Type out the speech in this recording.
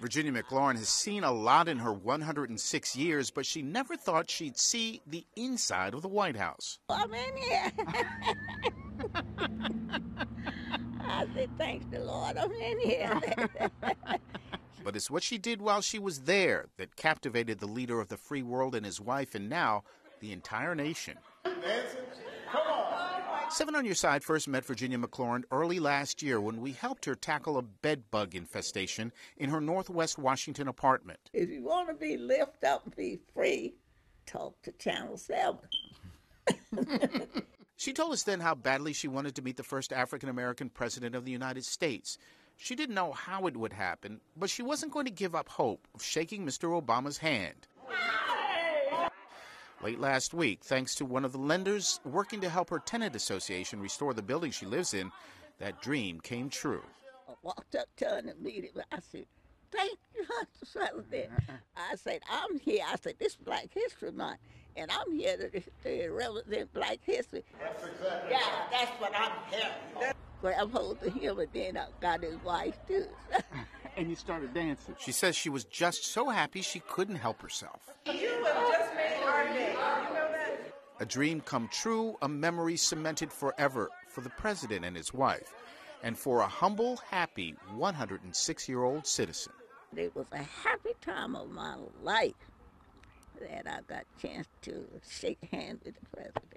Virginia McLaurin has seen a lot in her 106 years, but she never thought she'd see the inside of the White House. I'm in here. I said, thanks the Lord, I'm in here. but it's what she did while she was there that captivated the leader of the free world and his wife, and now the entire nation. Nancy, come on. Seven on Your Side first met Virginia McLaurin early last year when we helped her tackle a bed bug infestation in her Northwest Washington apartment. If you want to be lifted up and be free, talk to Channel 7. she told us then how badly she wanted to meet the first African American president of the United States. She didn't know how it would happen, but she wasn't going to give up hope of shaking Mr. Obama's hand. Late last week, thanks to one of the lenders working to help her tenant association restore the building she lives in, that dream came true. I walked up to her in the meeting. I said, Thank you, President. Uh-huh. I said, I'm here. I said, This is Black History Month, and I'm here to, to represent Black history. That's exactly Yeah, that's what I'm here for. Grab hold of him, and then I got his wife, too. and you started dancing. She says she was just so happy she couldn't help herself. You have just made our day. You know that? A dream come true, a memory cemented forever for the president and his wife, and for a humble, happy 106 year old citizen. It was a happy time of my life that I got a chance to shake hands with the president.